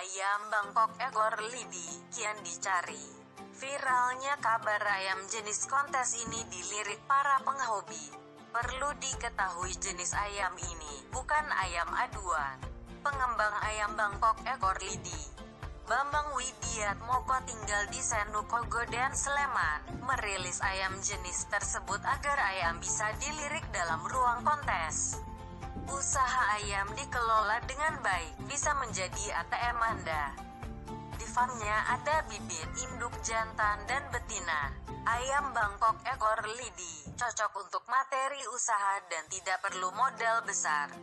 Ayam Bangkok ekor lidi kian dicari. Viralnya kabar ayam jenis kontes ini dilirik para penghobi. Perlu diketahui jenis ayam ini bukan ayam aduan. Pengembang ayam Bangkok ekor lidi. Bambang Widiat Moko tinggal di Sendu Kogoden Sleman, merilis ayam jenis tersebut agar ayam bisa dilirik dalam ruang kontes. Usaha ayam dikelola dengan baik, bisa menjadi ATM Anda. Di farmnya ada bibit, induk jantan dan betina. Ayam Bangkok ekor lidi, cocok untuk materi usaha dan tidak perlu modal besar.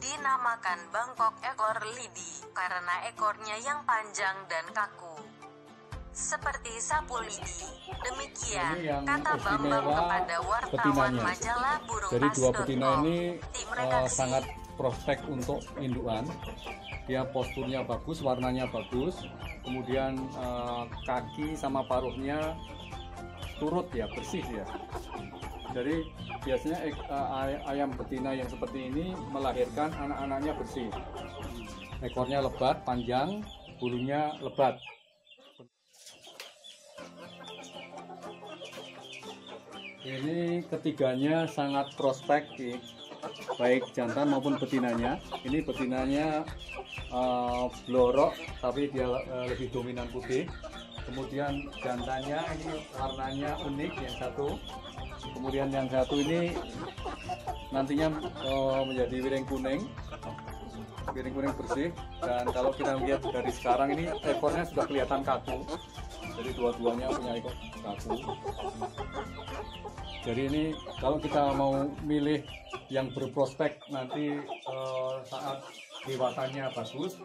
Dinamakan Bangkok ekor lidi, karena ekornya yang panjang dan kaku. Seperti sapu lidi. Demikian, kata Bambang kepada wartawan majalah burung Jadi dua betina ini Redaksi. sangat prospek untuk indukan. Dia posturnya bagus, warnanya bagus. Kemudian eh, kaki sama paruhnya turut ya, bersih ya. Jadi biasanya ay- ayam betina yang seperti ini melahirkan anak-anaknya bersih. Ekornya lebat, panjang, bulunya lebat. Ini ketiganya sangat prospek di baik jantan maupun betinanya. Ini betinanya eh, blorok tapi dia eh, lebih dominan putih. Kemudian jantannya ini warnanya unik yang satu. Kemudian yang satu ini nantinya eh, menjadi wiring kuning. Wiring kuning bersih dan kalau kita lihat dari sekarang ini ekornya sudah kelihatan kaku. Jadi dua-duanya punya ekor kaku. Jadi ini kalau kita mau milih yang berprospek nanti eh, saat dewasanya bagus,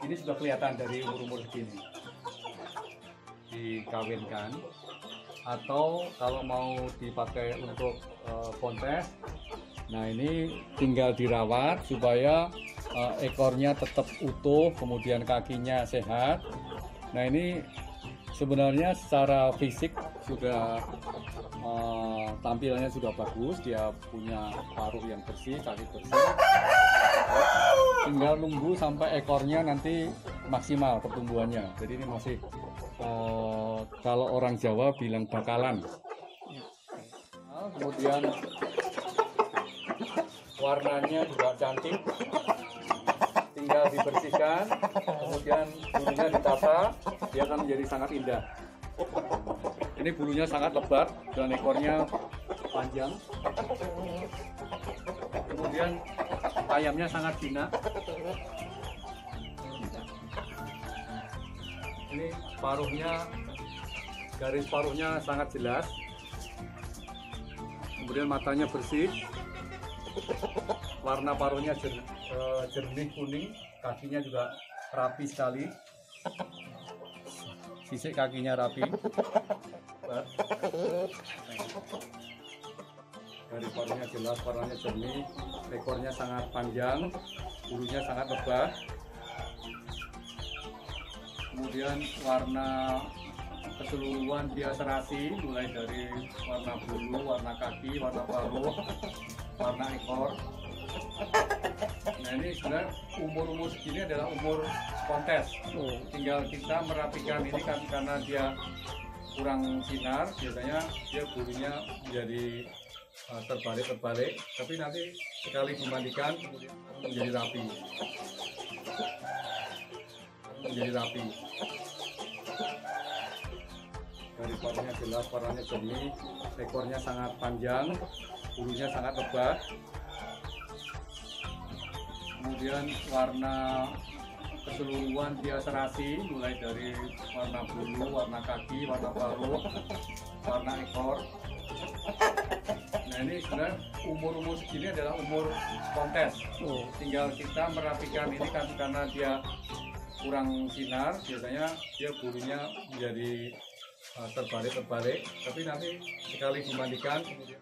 ini sudah kelihatan dari umur-umur segini. Dikawinkan atau kalau mau dipakai untuk eh, kontes, nah ini tinggal dirawat supaya eh, ekornya tetap utuh, kemudian kakinya sehat. Nah ini sebenarnya secara fisik sudah eh, tampilannya sudah bagus. Dia punya paruh yang bersih kaki bersih. Tinggal nunggu sampai ekornya nanti maksimal pertumbuhannya. Jadi ini masih eh, kalau orang Jawa bilang bakalan. Kemudian warnanya juga cantik tinggal dibersihkan kemudian bulunya ditata dia akan menjadi sangat indah. Ini bulunya sangat lebat dan ekornya panjang. Kemudian ayamnya sangat jinak. Ini paruhnya garis paruhnya sangat jelas. Kemudian matanya bersih warna paruhnya jer- eh, jernih kuning. Kakinya juga rapi sekali. Sisik kakinya rapi. Dari paruhnya jelas warnanya jernih. Ekornya sangat panjang. Bulunya sangat lebat kemudian warna keseluruhan dia serasi mulai dari warna bulu, warna kaki, warna paruh, warna ekor. Nah ini sebenarnya umur-umur segini adalah umur kontes. Tinggal kita merapikan ini kan karena dia kurang sinar, biasanya dia bulunya menjadi uh, terbalik-terbalik. Tapi nanti sekali dimandikan menjadi rapi. Menjadi rapi dari paruhnya jelas, warnanya jernih, ekornya sangat panjang, bulunya sangat lebat. Kemudian warna keseluruhan dia serasi, mulai dari warna bulu, warna kaki, warna paruh, warna ekor. Nah ini sebenarnya umur-umur segini adalah umur kontes. Tinggal kita merapikan ini kan karena dia kurang sinar, biasanya dia bulunya menjadi uh, terbalik-terbalik. Tapi nanti sekali dimandikan kemudian